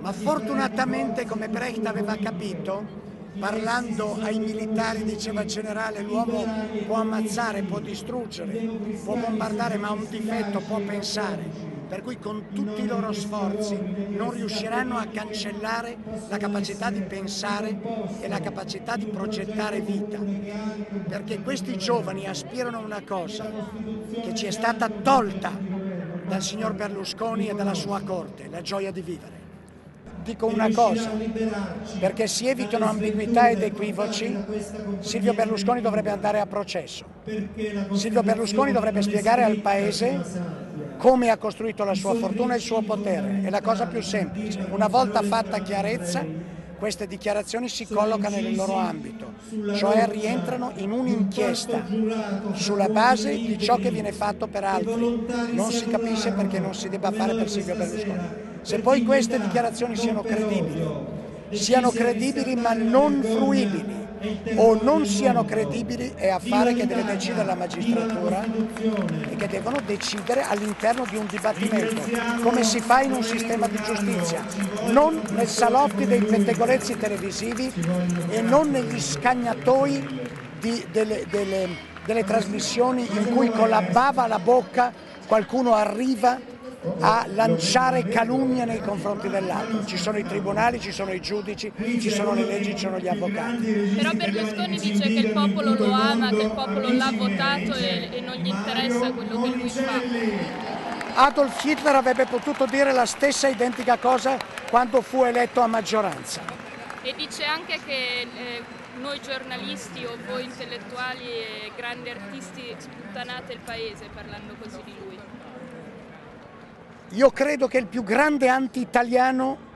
Ma fortunatamente, come Brecht aveva capito, parlando ai militari diceva il generale l'uomo può ammazzare, può distruggere, può bombardare ma ha un difetto, può pensare. Per cui con tutti i loro sforzi non riusciranno a cancellare la capacità di pensare e la capacità di progettare vita. Perché questi giovani aspirano a una cosa che ci è stata tolta dal signor Berlusconi e dalla sua corte, la gioia di vivere dico una cosa, perché si evitano ambiguità ed equivoci, Silvio Berlusconi dovrebbe andare a processo. Silvio Berlusconi dovrebbe spiegare al Paese come ha costruito la sua fortuna e il suo potere. È la cosa più semplice. Una volta fatta chiarezza, queste dichiarazioni si collocano nel loro ambito, cioè rientrano in un'inchiesta sulla base di ciò che viene fatto per altri. Non si capisce perché non si debba fare per Silvio Berlusconi. Se poi queste dichiarazioni siano credibili, siano credibili ma non fruibili, o non siano credibili è affare che deve decidere la magistratura e che devono decidere all'interno di un dibattimento, come si fa in un sistema di giustizia, non nei salotti dei pettegolezzi televisivi e non negli scagnatoi di, delle, delle, delle trasmissioni in cui con la bava alla bocca qualcuno arriva a lanciare calunnie nei confronti dell'altro. Ci sono i tribunali, ci sono i giudici, ci sono le leggi, ci sono gli avvocati. Però Berlusconi dice che il popolo lo ama, che il popolo l'ha votato e, e non gli interessa quello che lui fa. Adolf Hitler avrebbe potuto dire la stessa identica cosa quando fu eletto a maggioranza. E dice anche che eh, noi giornalisti o voi intellettuali e grandi artisti sputtanate il paese parlando così di lui. Io credo che il più grande anti-italiano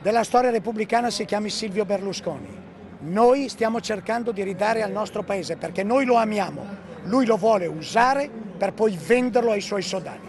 della storia repubblicana si chiami Silvio Berlusconi. Noi stiamo cercando di ridare al nostro paese perché noi lo amiamo, lui lo vuole usare per poi venderlo ai suoi soldati.